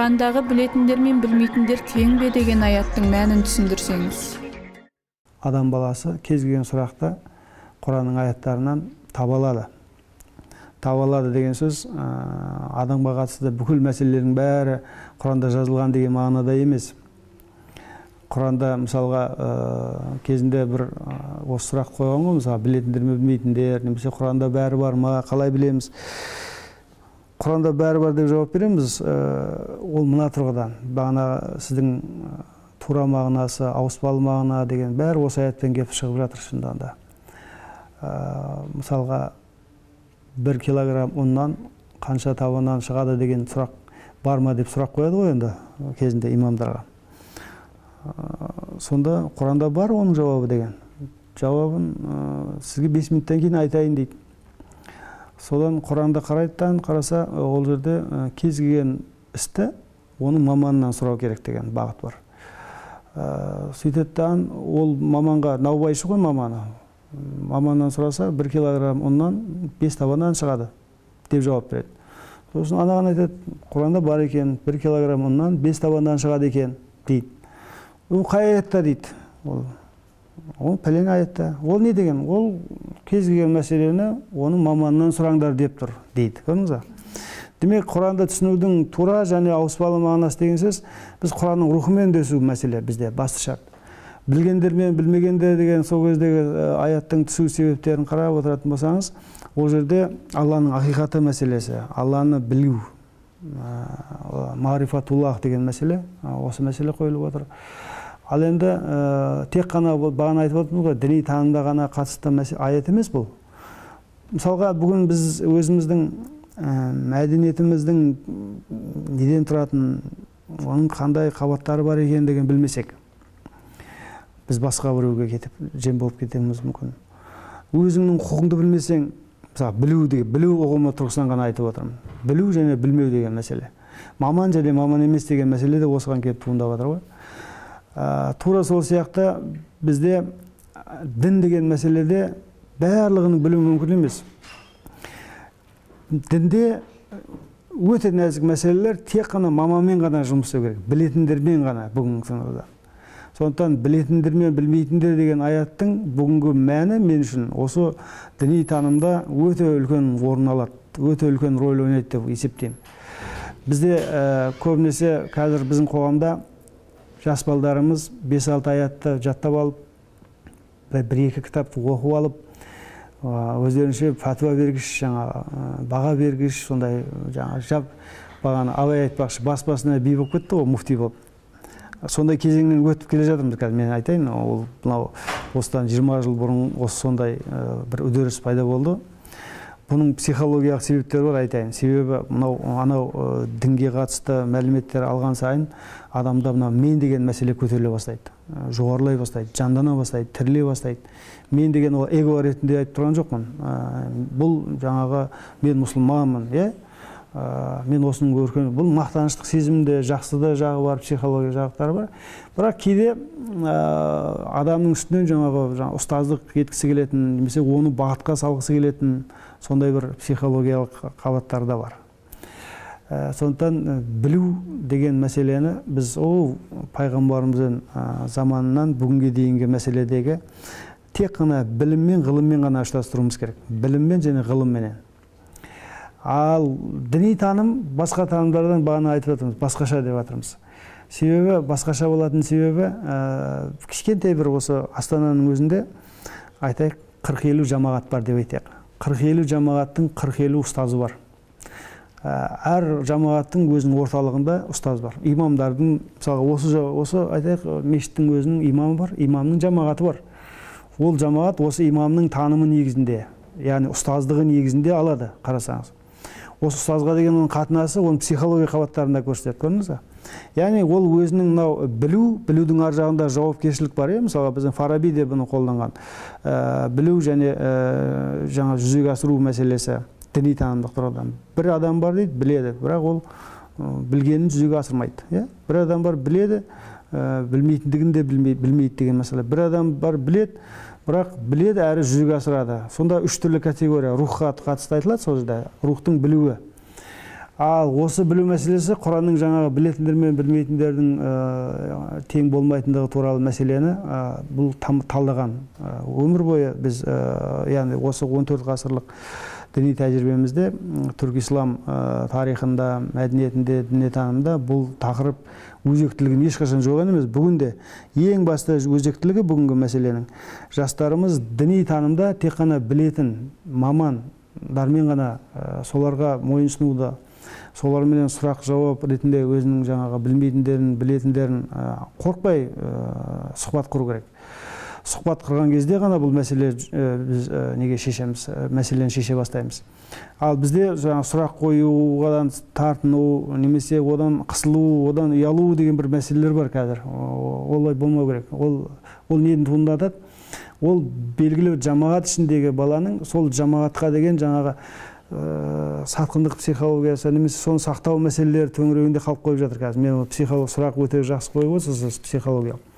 құрандагы билетиндер менен билмейтиндер тең бе деген аяттың мәнін түсіндірсеңіз. Адам баласы кез келген сұрақта құранның аяттарынан таба алады. Таба алады деген сөз адамға қатысты бүкіл мәселелердің бәрі құранда жазылған деген мағынада емес. Құранда мысалға кезінде бір осы сұрақ қойған ғой мысалы білетіндер ме білмейтіндер немесе құранда бәрі бар ма қалай білеміз? Құранда бәрі бар деп жауап береміз ол мына тұрғыдан бағана сіздің тура мағынасы ауыспалы мағына деген бәрі осы аятпен келіп шығып жатыр шынында да мысалға бір килограмм ұннан қанша табаннан шығады деген сұрақ бар ма деп сұрақ қояды ғой енді кезінде имамдарға сонда құранда бар оның жауабы деген жауабын сізге бес минуттан кейін айтайын дейді содан құранды қарайды қараса ол жерде кез келген істі оның маманынан сұрау керек деген бағыт бар. Сөйтеді дағы ол маманға наубайшы ғой маманы. Маманнан сұраса бір килограмм ұннан бес табаннан шығады деп жауап береді. Сосын анаған айтады құранда бар екен бір килограмм ұннан бес табаннан шығады екен дейді. Ол қай аятта дейді ол? Ол пәлен аятта. Ол не деген? Ол кез келген мәселені оның маманынан сұраңдар деп тұр дейді. Көрдіңіз ба? Демек құранды түсінудің тура және ауыспалы мағынасы деген сөз біз құранның рухымен үндесу мәселе бізде басты шарт. Білгендер мен білмегендер деген сол кездегі аяттың түсу себептерін қарап отыратын болсаңыз ол жерде алланың ақиқаты мәселесі алланы білу марифатуллах деген мәселе осы мәселе қойылып отыр. Ал енді ә, тек қана бағана айтып отырмыз ғой діни танымда ғана қатысты аят емес бұл. Мысалға бүгін біз өзіміздің ә, мәдениетіміздің неден тұратынын оның қандай қабаттары бар екендігін білмесек біз басқа біреуге кетіп жем болып кетуіміз мүмкін. Өзіңнің құқыңды білмесең мысалы білу деген білу ұғымы тұрғысынан ғана айтып отырмын. Білу және білмеу деген мәселе. Маман және маман емес деген мәселе де осыған келіп туындап жатыр ғой. Ә, тура сол сияқты бізде дін деген мәселеде барлығын білу мүмкін емес. Дінде өте нәзік мәселелер тек қана маманмен ғана жұмыс істеу керек білетіндермен ғана бүгінгі санада сондықтан білетіндер мен білмейтіндер деген аяттың бүгінгі мәні мен үшін осы діни танымда өте үлкен орын алады өте үлкен рөл ойнайды деп есептеймін. Бізде ә, көбінесе қазір біздің қоғамда жас балдарымыз бес алты аятты жаттап алып бір екі кітапты оқып алып өздерінше пәтуа бергіш жаңа баға бергіш сондай жаңа жап бағана абай айтпақшы бас басына би болып кетті ғой муфти болып. Сондай кезеңнен өтіп келе жатырмыз қазір мен айтайын ол мынау осыдан жиырма жыл бұрын осы сондай бір үдеріс пайда болды. Бұның психологиялық себептері бар айтайын. Себебі мынау анау дінге қатысты мәліметтер алған сайын адамда мына мен деген мәселе көтеріле бастайды. Жоғарылай бастайды жандана бастайды тіріле бастайды. Мен деген ол эго ретінде айтып тұрған жоқпын. Бұл жаңағы мен мұсылманмын иә? Мен осының өркен бұл мақтаныштық сезімде жақсы да жағы бар психология жақтары бар. Бірақ кейде адамның үстінен жаңағы жаңа ұстаздық еткісі келетін немесе оны бағытқа салғысы келетін сондай бір психологиялық қабаттар да бар. Ә, сондықтан білу деген мәселені біз ол пайғамбарымыздың заманынан бүгінге дейінгі мәселедегі тек қана біліммен ғылыммен ғана ұштастыруымыз керек. Біліммен және ғылымменен. Ал діни таным басқа танымдардан бағана айтып жатырмыз басқаша деп жатырмыз. Себебі басқаша болатын себебі ә, кішкентай бір осы астананың өзінде айтайық қырық елу жамағат бар деп айтайық. қырық елу жамағаттың қырық елу ұстазы бар. Әр жамағаттың өзінің орталығында ұстаз бар. Имамдардың мысалға осы осы айтайық мешіттің өзінің имамы бар имамның жамағаты бар. Ол жамағат осы имамның танымы негізінде яғни ұстаздығы негізінде алады қарасаңыз. Осы ұстазға деген оның қатынасы оның психология қабаттарында көрсетеді көрдіңіз ба яғни ол өзінің мынау білу білудің ар жағында жауапкершілік бар иә? Мысалға біздің фараби де бұны қолданған. Ә, білу және ә, жаңа жүзеге асыру мәселесі діни танымдық тұрғыдан бір адам бар дейді біледі. Бірақ ол білгенін жүзеге асырмайды иә? Бір адам бар біледі. Ә, білмейтіндігін де білмейді деген мәселе. Бір адам бар біледі. Бірақ біледі әрі жүзеге асырады. Сонда үш түрлі категория. Рухқа қатысты айтылады сол жерде. Рухтың білуі. Ал осы білу мәселесі құранның жаңағы білетіндер мен білмейтіндердің ә, тең болмайтындығы туралы мәселені ә, бұл там, талдаған. Ә, өмір бойы біз ә, яғни осы 14 ғасырлық діни тәжірибемізде түркі ислам тарихында мәдениетінде дүниетанымында бұл тақырып өзектілігін ешқашан жойған емес. Бүгін де ең басты өзектілігі бүгінгі мәселенің. Жастарымыз діни танымда тек қана білетін мамандармен ғана соларға мойынсұнуды соларменен сұрақ жауап ретінде өзінің жаңағы білмейтіндерін білетіндерін қорықпай сұхбат құру керек. Сұхбат құрған кезде ғана бұл мәселе біз неге шешеміз мәселені шеше бастаймыз. Ал бізде жаңағы сұрақ қоюдан тартыну немесе одан қысылу одан ұялу деген бір мәселелер бар қазір. Олай болмау керек. Ол ол нені туындатады ол белгілі жамағат ішіндегі баланың сол жамағатқа деген жаңағы ә, сатқындық психологиясы немесе соны сақтау мәселелері төңірегінде қалып қойып жатыр қазір. Мен психолог сұрақ өте жақсы қойып отырсыз психологиялық.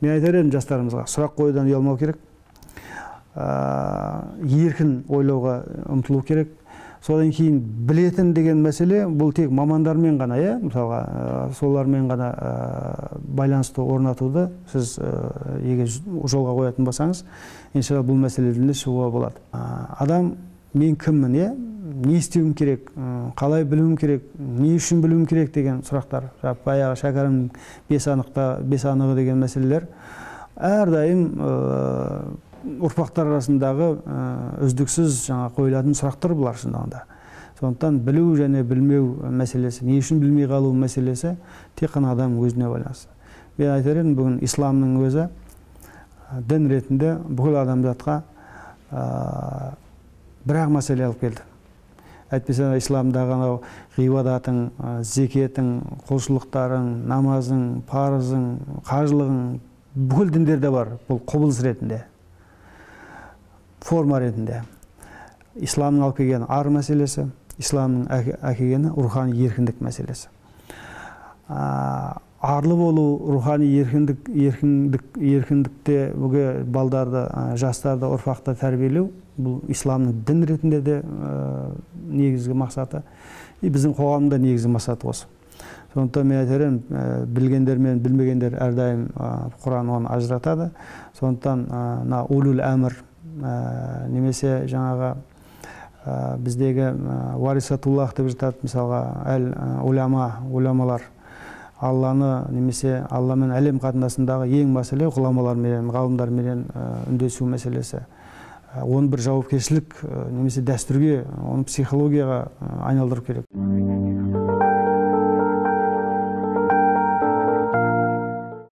Мен айтар едім жастарымызға сұрақ қоюдан ұялмау керек. Ә, еркін ойлауға ұмтылу керек. Содан кейін білетін деген мәселе бұл тек мамандармен ғана иә? Мысалға ә, солармен ғана ә, байланысты орнатуды сіз егер жолға қоятын болсаңыз иншалла бұл мәселеден шығуға болады. Адам мен кіммін иә? Не істеуім керек қалай білуім керек не үшін білуім керек деген сұрақтар баяғы шәкәрім бес анықта бес анығы деген мәселелер. Әрдайым ұрпақтар арасындағы үздіксіз жаңа қойылатын сұрақтар бұлар шындығында сондықтан білу және білмеу мәселесі не үшін білмей қалу мәселесі тек қана адам өзіне байланысты. Мен айтар едім бүгін исламның өзі дін ретінде бүкіл адамзатқа бір ақ мәселе алып келді. Әйтпесе исламдағы анау ғибадатың зекетің құлшылықтарың намазың парызың қажылығың бүкіл діндерде бар бұл құбылыс ретінде форма ретінде. Исламның алып келген ар мәселесі исламның әкелгені рухани еркіндік мәселесі. Арлы болу рухани еркіндік еркіндік еркіндікте бүге балдарды жастарды ұрпақты тәрбиелеу бұл исламның дін ретінде де негізгі мақсаты. И біздің қоғамда негізгі мақсаты осы. Сондықтан мен айтар едім білгендер мен білмегендер әрдайым құран оны ажыратады. Сондықтан мына улул әмір немесе жаңағы біздегі варисатуллах деп жатады мысалға әл уляма уламалар алланы немесе алла мен әлем қатынасындағы ең мәселе ғұламаларменен ғалымдарменен үндесу мәселесі. Оны бір жауапкершілік немесе дәстүрге оны психологияға айналдыру керек.